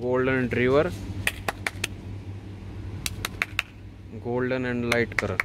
golden retriever golden and light colour